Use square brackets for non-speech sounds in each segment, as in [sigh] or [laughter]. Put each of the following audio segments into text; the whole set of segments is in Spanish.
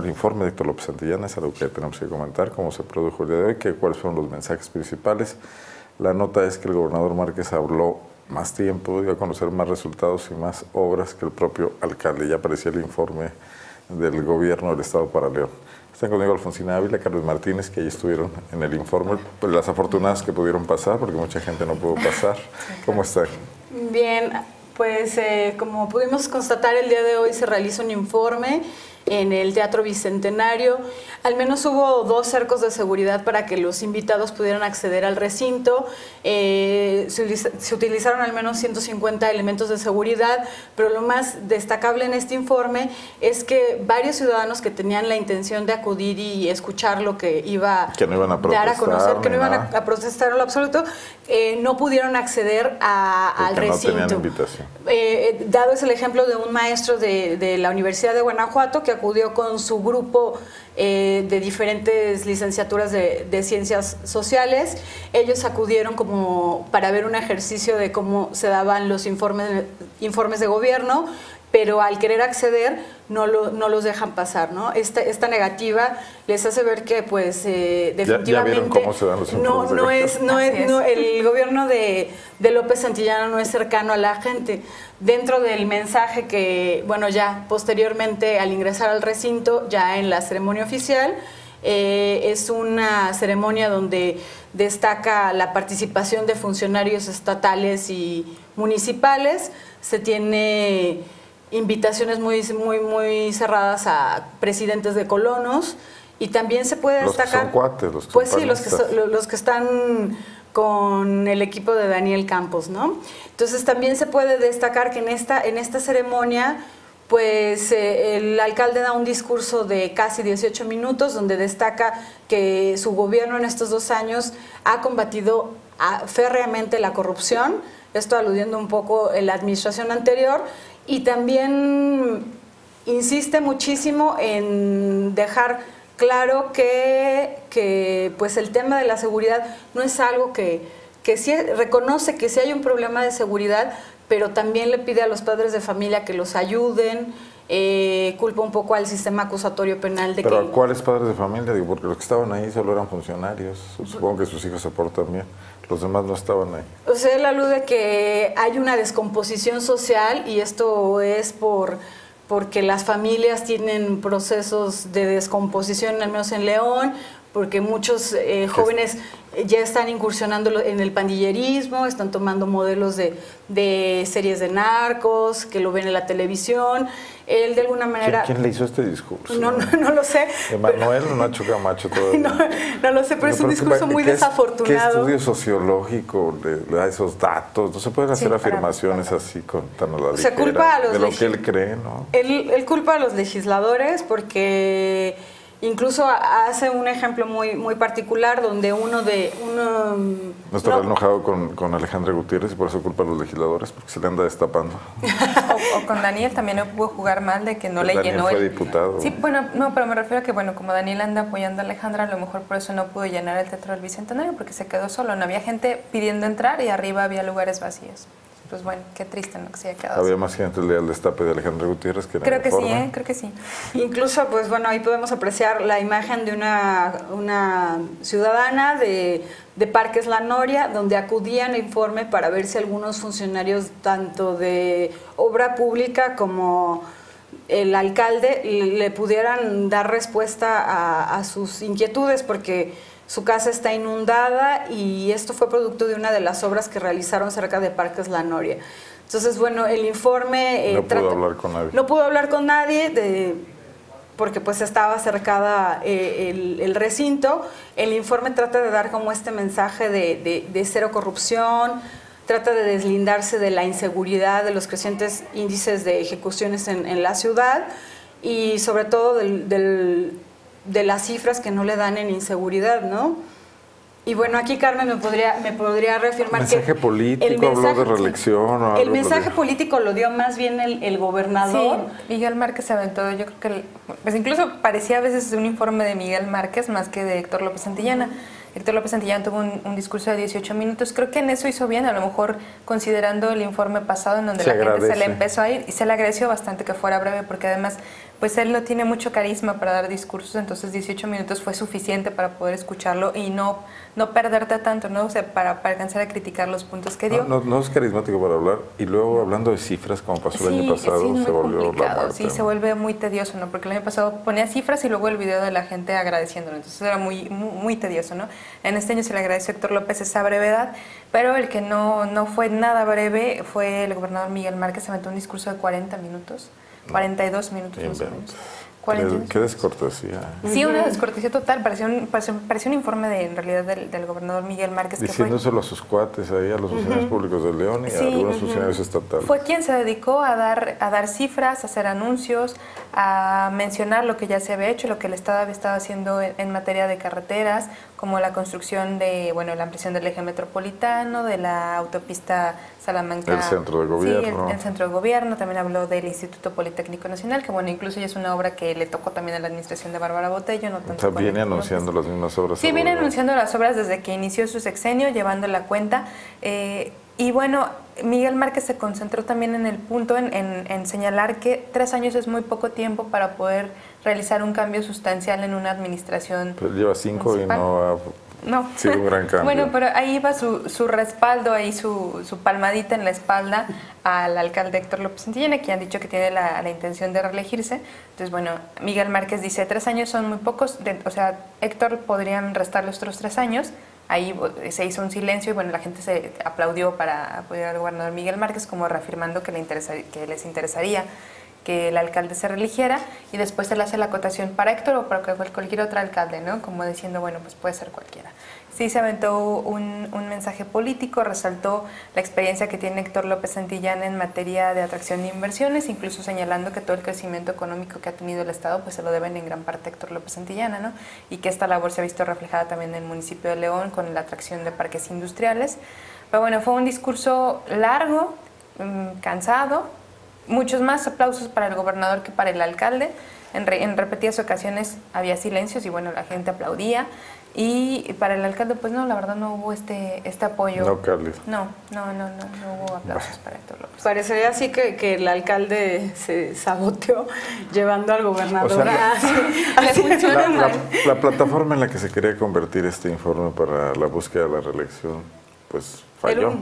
El informe de Héctor López Santillana es algo que tenemos que comentar, cómo se produjo el día de hoy, que, cuáles fueron los mensajes principales. La nota es que el gobernador Márquez habló más tiempo, dio a conocer más resultados y más obras que el propio alcalde. Ya aparecía el informe del gobierno del Estado para León. Están conmigo Alfonsina Ávila, Carlos Martínez, que ahí estuvieron en el informe, pues las afortunadas que pudieron pasar, porque mucha gente no pudo pasar. ¿Cómo están? Bien, pues eh, como pudimos constatar el día de hoy se realiza un informe en el Teatro Bicentenario. Al menos hubo dos cercos de seguridad para que los invitados pudieran acceder al recinto. Eh, se, utilizaron al menos 150 elementos de seguridad, pero lo más destacable en este informe es que varios ciudadanos que tenían la intención de acudir y escuchar lo que iba a, dar a conocer, que no iban a, protestar en lo absoluto, eh, no pudieron acceder al recinto. No tenían invitación. Eh, dado es el ejemplo de un maestro de, de la Universidad de Guanajuato que acudió con su grupo eh, de diferentes licenciaturas de, ciencias sociales. Ellos acudieron como para ver un ejercicio de cómo se daban los informes, informes de gobierno, pero al querer acceder no, lo, no los dejan pasar, ¿no? Esta, esta negativa les hace ver que, pues, eh, definitivamente... cómo se dan los no, no es, no es, no, el gobierno de, de, López Santillana no es cercano a la gente. Dentro del mensaje que, bueno, ya posteriormente al ingresar al recinto, ya en la ceremonia oficial, eh, es una ceremonia donde destaca la participación de funcionarios estatales y municipales. Se tiene invitaciones muy, muy, muy cerradas a presidentes de colonos. Y también se puede destacar... Los cuates, los Pues sí, los que, los que están con el equipo de Daniel Campos, ¿no? Entonces también se puede destacar que en esta, en esta ceremonia pues eh, el alcalde da un discurso de casi 18 minutos donde destaca que su gobierno en estos dos años ha combatido férreamente la corrupción, esto aludiendo un poco a la administración anterior, y también insiste muchísimo en dejar claro que, que, pues el tema de la seguridad no es algo que, que sí reconoce que si hay un problema de seguridad, pero también le pide a los padres de familia que los ayuden, eh, culpa un poco al sistema acusatorio penal de ¿Pero cuáles padres de familia? Digo, porque los que estaban ahí solo eran funcionarios, supongo que sus hijos se portan bien. Los demás no estaban ahí. O sea, él alude que hay una descomposición social y esto es por porque las familias tienen procesos de descomposición, al menos en León, porque muchos eh, jóvenes ya están incursionando en el pandillerismo, están tomando modelos de, de, series de narcos, que lo ven en la televisión. Él de alguna manera... ¿Quién, le hizo este discurso? No, no, no lo sé. ¿Emanuel o Nacho Camacho todavía? [laughs] No, no lo sé, pero es un discurso muy desafortunado. ¿Qué estudio sociológico le, da esos datos? No se pueden hacer afirmaciones así con tan a la ligera, culpa a los de lo que él cree, ¿no? Él, él culpa a los legisladores porque Incluso hace un ejemplo muy, muy particular donde uno de... Uno, no estará enojado con, con, Alejandra Gutiérrez y por eso culpa a los legisladores, porque se le anda destapando. [laughs] o, con Daniel también no pudo jugar mal de que no le Daniel llenó... fue diputado. Sí, bueno, no, pero me refiero a que, bueno, como Daniel anda apoyando a Alejandra, a lo mejor por eso no pudo llenar el Teatro del Bicentenario, porque se quedó solo. No había gente pidiendo entrar y arriba había lugares vacíos pues bueno, qué triste ¿no? que se haya quedado. Había más gente el día del destape de Alejandro Gutiérrez que Creo que sí, ¿eh? creo que sí. Incluso, pues bueno, ahí podemos apreciar la imagen de una, una ciudadana de, de Parques La Noria, donde acudían a informe para ver si algunos funcionarios, tanto de obra pública como el alcalde, le pudieran dar respuesta a, a sus inquietudes, porque su casa está inundada y esto fue producto de una de las obras que realizaron cerca de Parques La Noria. Entonces, bueno, el informe... Eh, no pudo hablar con nadie. No pudo hablar con nadie de, porque pues estaba cercada eh, el, recinto. El informe trata de dar como este mensaje de, cero corrupción, trata de deslindarse de la inseguridad, de los crecientes índices de ejecuciones en, la ciudad y sobre todo del de las cifras que no le dan en inseguridad, ¿no? Y bueno, aquí Carmen me podría, me podría reafirmar que... ¿Mensaje político habló de reelección? O el mensaje político lo dio más bien el, gobernador. Sí, Miguel Márquez se aventó, yo creo que... pues incluso parecía a veces un informe de Miguel Márquez más que de Héctor López Santillana. Héctor López Santillán tuvo un, discurso de 18 minutos. Creo que en eso hizo bien, a lo mejor considerando el informe pasado en donde la gente se le empezó a ir y se le agradeció bastante que fuera breve porque además pues él no tiene mucho carisma para dar discursos, entonces 18 minutos fue suficiente para poder escucharlo y no, no perderte tanto, ¿no? O sea, para, para alcanzar a criticar los puntos que dio. No, no, es carismático para hablar y luego hablando de cifras como pasó el año pasado, se volvió la Sí, se vuelve muy tedioso, ¿no? Porque el año pasado ponía cifras y luego el video de la gente agradeciéndolo, entonces era muy, muy, tedioso, ¿no? En este año se le agradeció a Héctor López esa brevedad, pero el que no, no fue nada breve fue el gobernador Miguel Márquez, se metió un discurso de 40 minutos 42 minutos más o menos. Qué, descortesía. Sí, una descortesía total. Pareció un, pareció, un informe de, en realidad del, gobernador Miguel Márquez. Diciéndoselo a sus cuates ahí, a los funcionarios públicos de León y a algunos funcionarios estatales. Fue quien se dedicó a dar, a dar cifras, a hacer anuncios, a mencionar lo que ya se había hecho, lo que el Estado había estado haciendo en, materia de carreteras, como la construcción de, bueno, la ampliación del eje metropolitano, de la autopista Salamanca. El centro de gobierno. Sí, el, centro de gobierno. También habló del Instituto Politécnico Nacional, que bueno, incluso ya es una obra que le tocó también a la administración de Bárbara Botello. No tanto o sea, viene anunciando las mismas obras. Sí, viene anunciando las obras desde que inició su sexenio, llevando la cuenta. Eh, y bueno, Miguel Márquez se concentró también en el punto, en, señalar que tres años es muy poco tiempo para poder realizar un cambio sustancial en una administración. Pero lleva cinco y no ha no. sido un gran [laughs] cambio. bueno, pero ahí va su, su respaldo, ahí su, su, palmadita en la espalda al alcalde Héctor López Santillana, que han dicho que tiene la, la, intención de reelegirse. Entonces, bueno, Miguel Márquez dice, tres años son muy pocos, o sea, Héctor podrían restar los otros tres años, ahí se hizo un silencio y bueno, la gente se aplaudió para apoyar al gobernador Miguel Márquez como reafirmando que, le que les interesaría que el alcalde se religiera y después se le hace la acotación para Héctor o para cualquier otro alcalde, ¿no? Como diciendo, bueno, pues puede ser cualquiera. Sí se aventó un, un, mensaje político, resaltó la experiencia que tiene Héctor López Santillán en materia de atracción de inversiones, incluso señalando que todo el crecimiento económico que ha tenido el Estado pues se lo deben en gran parte a Héctor López Santillana, ¿no? Y que esta labor se ha visto reflejada también en el municipio de León con la atracción de parques industriales. Pero bueno, fue un discurso largo, mm, cansado, muchos más aplausos para el gobernador que para el alcalde. En, en, repetidas ocasiones había silencios y bueno, la gente aplaudía. Y para el alcalde, pues no, la verdad no hubo este, este apoyo. No, Carly. No, no, no, no, no hubo aplausos para Héctor López. Parecería así que, que, el alcalde se saboteó llevando al gobernador o sea, [laughs] la, la, plataforma en la que se quería convertir este informe para la búsqueda de la reelección, pues falló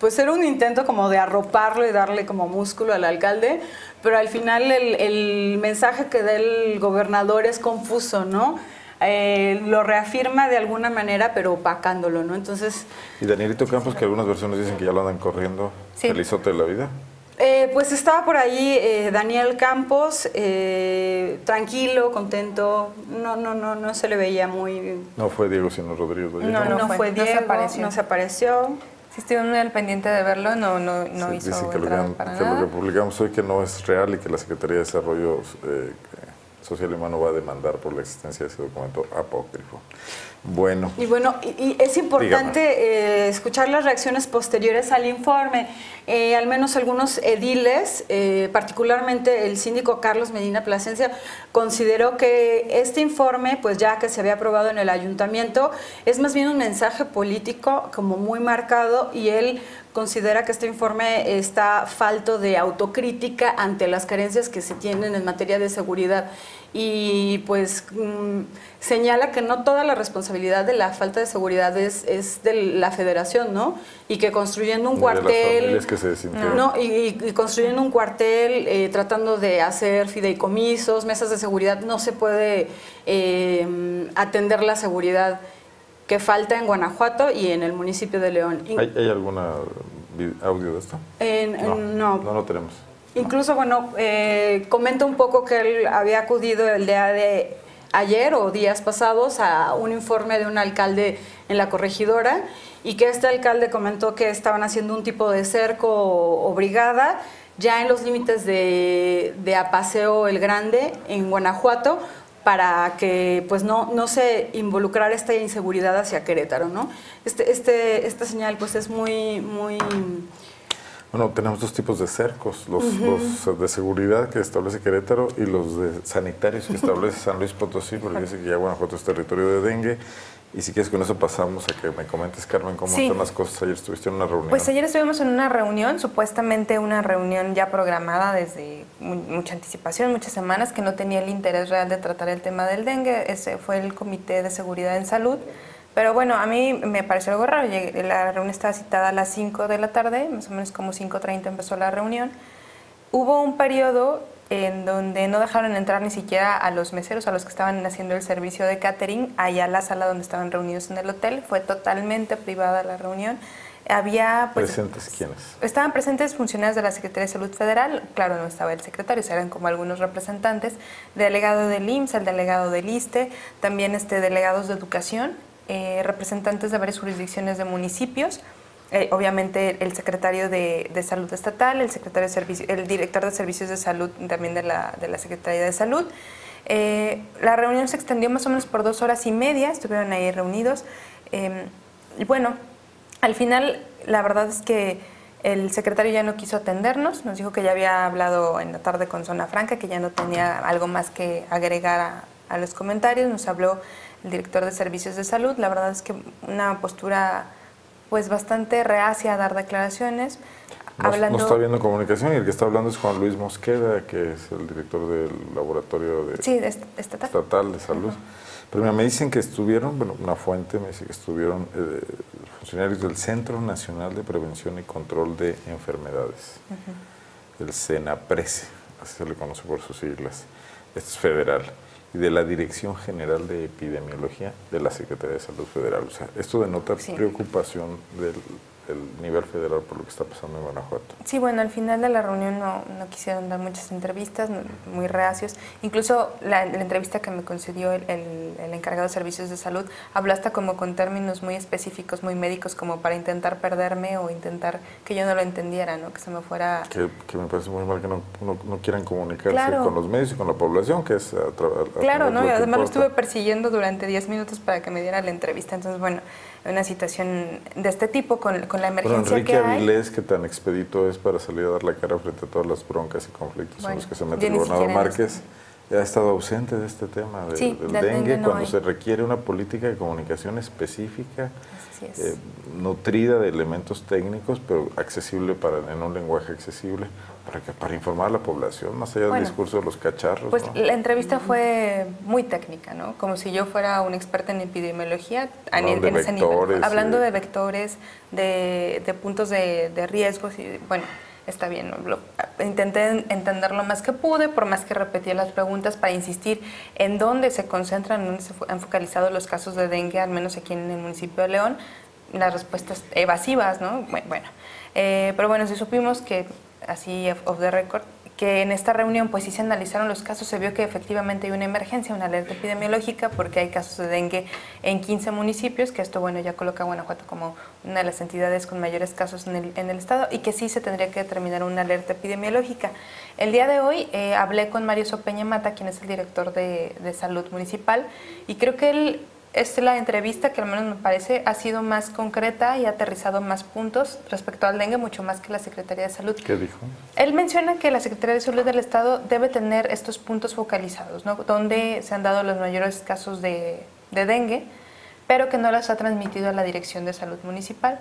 pues era un intento como de arroparlo y darle como músculo al alcalde, pero al final el, mensaje que da el gobernador es confuso, ¿no? Eh, lo reafirma de alguna manera, pero opacándolo, ¿no? Entonces... ¿Y Danielito Campos, que algunas versiones dicen que ya lo andan corriendo, sí. de la vida? Eh, pues estaba por ahí eh, Daniel Campos, tranquilo, contento, no, no, no, no se le veía muy... No fue Diego, sino Rodríguez. No, no, fue, Diego, no se apareció. No se apareció. Sí, estuve muy al pendiente de verlo, no, no, no hizo que lo que, para que lo que publicamos hoy que no es real y que la Secretaría de Desarrollo eh, Social Humano va a demandar por la existencia de ese documento apócrifo. Bueno. Y bueno, y, es importante eh, escuchar las reacciones posteriores al informe. Eh, al menos algunos ediles, eh, particularmente el síndico Carlos Medina Plasencia, consideró que este informe, pues ya que se había aprobado en el ayuntamiento, es más bien un mensaje político como muy marcado y él considera que este informe está falto de autocrítica ante las carencias que se tienen en materia de seguridad y pues mm, señala que no toda la responsabilidad de la falta de seguridad es, es de la federación, ¿no? Y que construyendo un cuartel... Que se no, y, construyendo un cuartel, eh, tratando de hacer fideicomisos, mesas de seguridad, no se puede eh, atender la seguridad que falta en Guanajuato y en el municipio de León. ¿Hay, ¿hay alguna audio de esto? no, no, no, lo tenemos. Incluso, bueno, eh, comenta un poco que él había acudido el día de ayer o días pasados a un informe de un alcalde en la corregidora y que este alcalde comentó que estaban haciendo un tipo de cerco o, brigada ya en los límites de, de Apaseo el Grande en Guanajuato para que pues no, no se involucrara esta inseguridad hacia Querétaro, ¿no? Este, este, esta señal pues es muy, muy... Bueno, tenemos dos tipos de cercos, los, los, de seguridad que establece Querétaro y los de sanitarios que establece San Luis Potosí, porque dice que ya Guanajuato es territorio de dengue Y si quieres con eso pasamos a que me comentes, Carmen, cómo están las cosas. Ayer estuviste en una reunión. Pues ayer estuvimos en una reunión, supuestamente una reunión ya programada desde mucha anticipación, muchas semanas, que no tenía el interés real de tratar el tema del dengue. Ese fue el Comité de Seguridad en Salud. Pero bueno, a mí me pareció algo raro. La reunión estaba citada a las 5 de la tarde, más o menos como 5.30 empezó la reunión. Hubo un periodo en donde no dejaron entrar ni siquiera a los meseros, a los que estaban haciendo el servicio de catering, allá a la sala donde estaban reunidos en el hotel. Fue totalmente privada la reunión. Había, pues, ¿Presentes quiénes? Estaban presentes funcionarios de la Secretaría de Salud Federal, claro, no estaba el secretario, eran como algunos representantes, delegado del IMSS, el delegado del ISTE, también este, delegados de educación, eh, representantes de varias jurisdicciones de municipios, eh, obviamente el secretario de, Salud Estatal, el, secretario el director de Servicios de Salud también de la, Secretaría de Salud. Eh, la reunión se extendió más o menos por dos horas y media, estuvieron ahí reunidos. Y bueno, al final la verdad es que el secretario ya no quiso atendernos, nos dijo que ya había hablado en la tarde con Zona Franca, que ya no tenía algo más que agregar a los comentarios, nos habló el director de Servicios de Salud, la verdad es que una postura pues bastante reacia a dar declaraciones. No, hablando... no está viendo comunicación y el que está hablando es Juan Luis Mosqueda, que es el director del laboratorio de sí, estatal. de salud. Pero me dicen que estuvieron, bueno, una fuente me dice que estuvieron eh, funcionarios del Centro Nacional de Prevención y Control de Enfermedades, el CENAPRESE, así se le conoce por sus siglas. Esto es federal y de la Dirección General de Epidemiología de la Secretaría de Salud Federal. O sea, esto denota preocupación del el nivel federal por lo que está pasando en Guanajuato. Sí, bueno, al final de la reunión no, no quisieron dar muchas entrevistas, muy reacios. Incluso la, entrevista que me concedió el, el, encargado de servicios de salud habló hasta como con términos muy específicos, muy médicos, como para intentar perderme o intentar que yo no lo entendiera, ¿no? que se me fuera... Que, que me parece muy mal que no, no, quieran comunicarse con los medios y con la población, que es... claro, ¿no? además lo estuve persiguiendo durante 10 minutos para que me diera la entrevista, entonces bueno una situación de este tipo con, con la emergencia Pero Enrique que Avilés, que tan expedito es para salir a dar la cara frente a todas las broncas y conflictos en los que se mete el gobernador Márquez, ya ha estado ausente de este tema del, dengue, cuando se requiere una política de comunicación específica, eh, nutrida de elementos técnicos, pero accesible para en un lenguaje accesible para, que, para informar a la población, más allá del discurso de los cacharros. Pues la entrevista fue muy técnica, ¿no? Como si yo fuera un experta en epidemiología en, ese nivel. Hablando de vectores, de, de puntos de, de, riesgos y bueno. Está bien, intenté entender lo más que pude, por más que repetía las preguntas para insistir en dónde se concentran, dónde se han focalizado los casos de dengue, al menos aquí en el municipio de León, las respuestas evasivas, ¿no? Bueno, eh, pero bueno, si supimos que así off the record, que en esta reunión pues sí se analizaron los casos, se vio que efectivamente hay una emergencia, una alerta epidemiológica, porque hay casos de dengue en 15 municipios, que esto bueno ya coloca a Guanajuato como una de las entidades con mayores casos en el, estado y que sí se tendría que determinar una alerta epidemiológica. El día de hoy eh, hablé con Mario Sopeña Mata, quien es el director de salud municipal, y creo que él es la entrevista que al menos me parece ha sido más concreta y ha aterrizado más puntos respecto al dengue, mucho más que la Secretaría de Salud. ¿Qué dijo? Él menciona que la Secretaría de Salud del Estado debe tener estos puntos focalizados, ¿no? donde se han dado los mayores casos de, de dengue, pero que no las ha transmitido a la Dirección de Salud Municipal.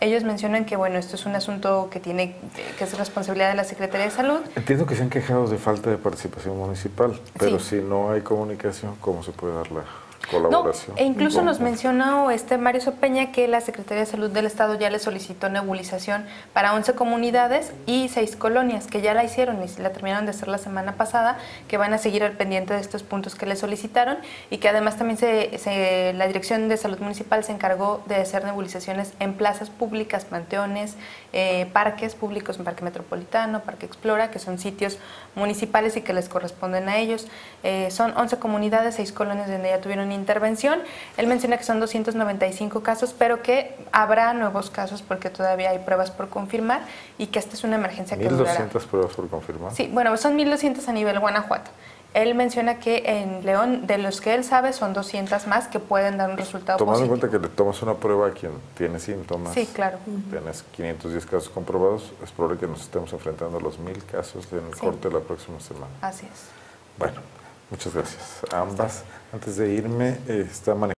Ellos mencionan que bueno, esto es un asunto que tiene que es responsabilidad de la Secretaría de Salud. Entiendo que se han quejado de falta de participación municipal, pero si no hay comunicación, ¿cómo se puede dar la colaboración. e incluso nos mencionó este Mario Sopeña que la Secretaría de Salud del Estado ya le solicitó nebulización para 11 comunidades y 6 colonias, que ya la hicieron y la terminaron de hacer la semana pasada, que van a seguir al pendiente de estos puntos que le solicitaron y que además también se, la Dirección de Salud Municipal se encargó de hacer nebulizaciones en plazas públicas, panteones, eh, parques públicos, un Parque Metropolitano, Parque Explora, que son sitios municipales y que les corresponden a ellos. Eh, son 11 comunidades, 6 colonias donde ya tuvieron intervención. Él menciona que son 295 casos, pero que habrá nuevos casos porque todavía hay pruebas por confirmar y que esta es una emergencia que durará. ¿1.200 pruebas por confirmar? Sí, bueno, son 1.200 a nivel Guanajuato. Él menciona que en León, de los que él sabe, son 200 más que pueden dar un resultado Tomando en cuenta que le tomas una prueba a quien tiene síntomas, sí, claro. tienes 510 casos comprobados, es probable que nos estemos enfrentando a los 1.000 casos en el corte de la próxima semana. Así es. Bueno, muchas gracias a ambas. Antes de irme, eh, está manejando